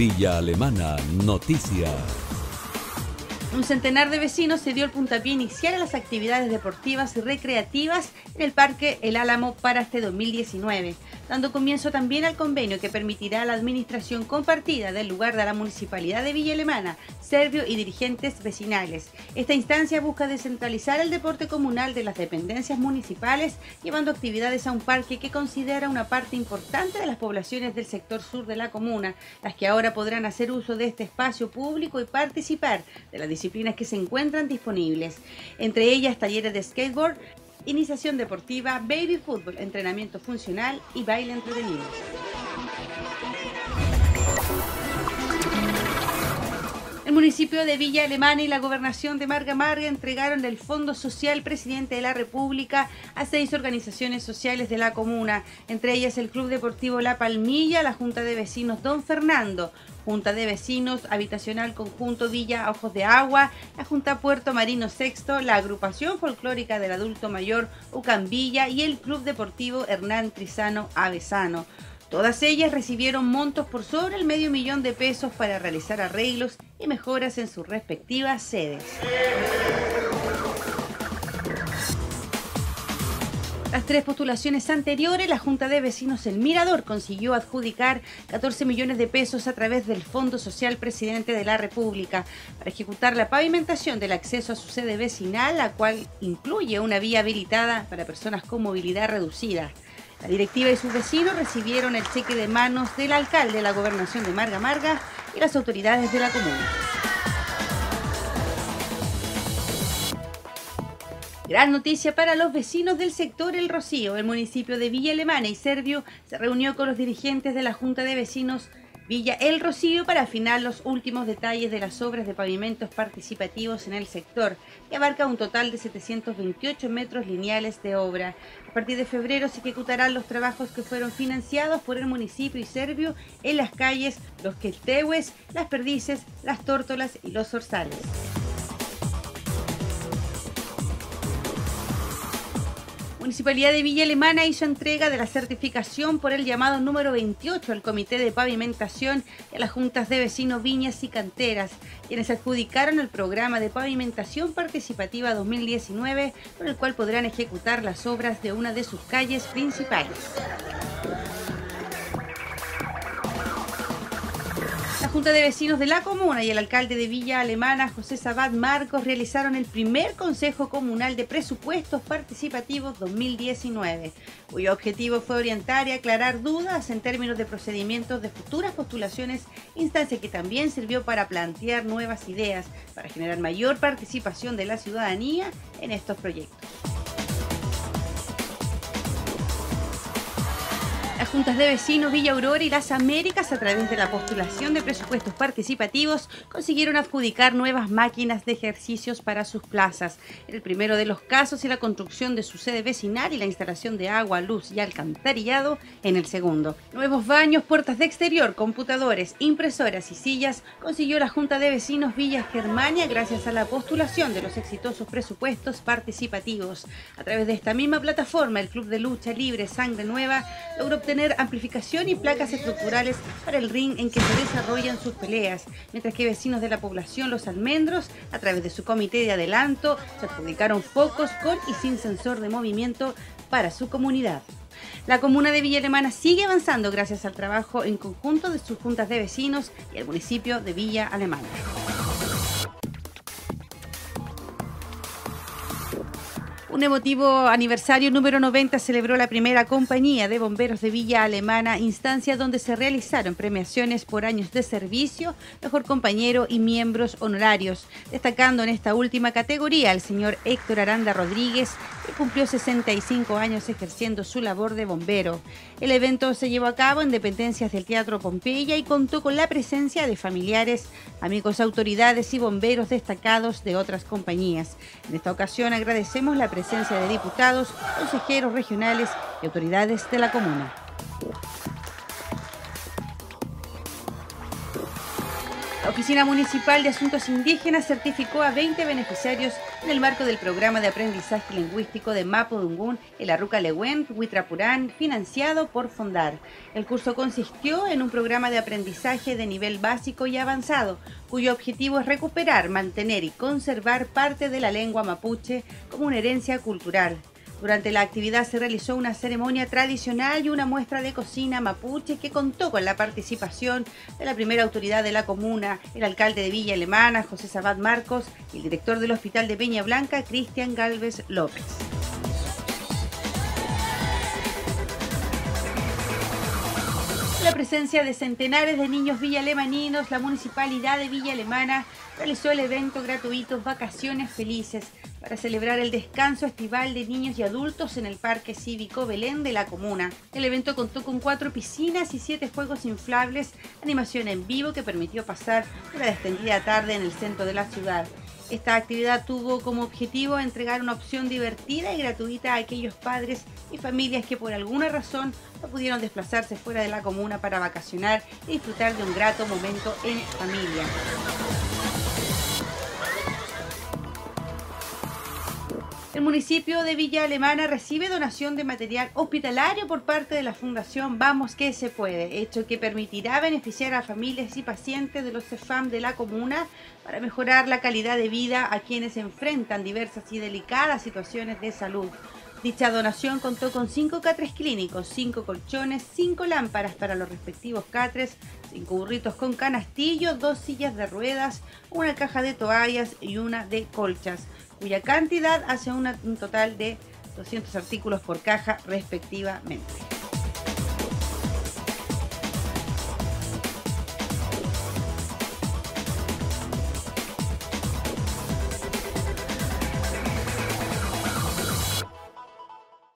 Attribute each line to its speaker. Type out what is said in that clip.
Speaker 1: Villa Alemana Noticias.
Speaker 2: Un centenar de vecinos se dio el puntapié inicial a las actividades deportivas y recreativas en el Parque El Álamo para este 2019, dando comienzo también al convenio que permitirá la administración compartida del lugar de la Municipalidad de Villa Alemana, Servio y dirigentes vecinales. Esta instancia busca descentralizar el deporte comunal de las dependencias municipales, llevando actividades a un parque que considera una parte importante de las poblaciones del sector sur de la comuna, las que ahora podrán hacer uso de este espacio público y participar de la disciplinas que se encuentran disponibles, entre ellas talleres de skateboard, iniciación deportiva, baby fútbol, entrenamiento funcional y baile entretenido. El municipio de Villa Alemana y la gobernación de Marga Marga entregaron el Fondo Social Presidente de la República a seis organizaciones sociales de la comuna, entre ellas el Club Deportivo La Palmilla, la Junta de Vecinos Don Fernando, Junta de Vecinos Habitacional Conjunto Villa Ojos de Agua, la Junta Puerto Marino Sexto, la Agrupación Folclórica del Adulto Mayor Ucambilla y el Club Deportivo Hernán Trizano Avesano. Todas ellas recibieron montos por sobre el medio millón de pesos para realizar arreglos y mejoras en sus respectivas sedes. Las tres postulaciones anteriores, la Junta de Vecinos El Mirador consiguió adjudicar 14 millones de pesos a través del Fondo Social Presidente de la República para ejecutar la pavimentación del acceso a su sede vecinal, la cual incluye una vía habilitada para personas con movilidad reducida. La directiva y sus vecinos recibieron el cheque de manos del alcalde de la gobernación de Marga Marga y las autoridades de la comuna. Gran noticia para los vecinos del sector El Rocío. El municipio de Villa Alemana y Servio se reunió con los dirigentes de la Junta de Vecinos Villa El Rocío para afinar los últimos detalles de las obras de pavimentos participativos en el sector, que abarca un total de 728 metros lineales de obra. A partir de febrero se ejecutarán los trabajos que fueron financiados por el municipio y Servio en las calles Los Quetehues, Las Perdices, Las Tórtolas y Los Orzales. Municipalidad de Villa Alemana hizo entrega de la certificación por el llamado número 28 al Comité de Pavimentación y a las juntas de vecinos Viñas y Canteras, quienes adjudicaron el programa de pavimentación participativa 2019, por el cual podrán ejecutar las obras de una de sus calles principales. Junta de Vecinos de la Comuna y el alcalde de Villa Alemana, José Sabat Marcos, realizaron el primer Consejo Comunal de Presupuestos Participativos 2019, cuyo objetivo fue orientar y aclarar dudas en términos de procedimientos de futuras postulaciones, instancia que también sirvió para plantear nuevas ideas para generar mayor participación de la ciudadanía en estos proyectos. Juntas de vecinos Villa Aurora y Las Américas, a través de la postulación de presupuestos participativos, consiguieron adjudicar nuevas máquinas de ejercicios para sus plazas. El primero de los casos, y la construcción de su sede vecinal y la instalación de agua, luz y alcantarillado en el segundo. Nuevos baños, puertas de exterior, computadores, impresoras y sillas consiguió la Junta de Vecinos Villa Germania gracias a la postulación de los exitosos presupuestos participativos. A través de esta misma plataforma, el Club de Lucha Libre Sangre Nueva logró obtener amplificación y placas estructurales para el ring en que se desarrollan sus peleas, mientras que vecinos de la población Los Almendros, a través de su comité de adelanto, se adjudicaron focos con y sin sensor de movimiento para su comunidad. La comuna de Villa Alemana sigue avanzando gracias al trabajo en conjunto de sus juntas de vecinos y el municipio de Villa Alemana. Un emotivo aniversario número 90 celebró la primera compañía de bomberos de Villa Alemana, instancia donde se realizaron premiaciones por años de servicio, mejor compañero y miembros honorarios, destacando en esta última categoría al señor Héctor Aranda Rodríguez, que cumplió 65 años ejerciendo su labor de bombero. El evento se llevó a cabo en dependencias del Teatro Pompeya y contó con la presencia de familiares, amigos, autoridades y bomberos destacados de otras compañías. En esta ocasión agradecemos la presencia presencia de diputados, consejeros regionales y autoridades de la comuna. Oficina Municipal de Asuntos Indígenas certificó a 20 beneficiarios en el marco del programa de aprendizaje lingüístico de Mapo Dungun, el Arruca Lehuen, Huitrapurán, financiado por Fondar. El curso consistió en un programa de aprendizaje de nivel básico y avanzado, cuyo objetivo es recuperar, mantener y conservar parte de la lengua mapuche como una herencia cultural. Durante la actividad se realizó una ceremonia tradicional y una muestra de cocina mapuche que contó con la participación de la primera autoridad de la comuna, el alcalde de Villa Alemana, José Sabat Marcos, y el director del Hospital de Peña Blanca, Cristian Galvez López. La presencia de centenares de niños villalemaninos, la Municipalidad de Villa Alemana realizó el evento gratuito Vacaciones Felices para celebrar el descanso estival de niños y adultos en el Parque Cívico Belén de la comuna. El evento contó con cuatro piscinas y siete juegos inflables, animación en vivo que permitió pasar una extendida tarde en el centro de la ciudad. Esta actividad tuvo como objetivo entregar una opción divertida y gratuita a aquellos padres y familias que por alguna razón no pudieron desplazarse fuera de la comuna para vacacionar y disfrutar de un grato momento en familia. El municipio de Villa Alemana recibe donación de material hospitalario por parte de la Fundación Vamos que se puede, hecho que permitirá beneficiar a familias y pacientes de los CEFAM de la comuna para mejorar la calidad de vida a quienes enfrentan diversas y delicadas situaciones de salud. Dicha donación contó con cinco catres clínicos, cinco colchones, cinco lámparas para los respectivos catres, cinco burritos con canastillo, dos sillas de ruedas, una caja de toallas y una de colchas cuya cantidad hace un total de 200 artículos por caja respectivamente.